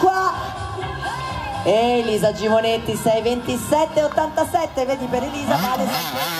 qua. Elisa Gimonetti 627 87 vedi per Elisa vale sempre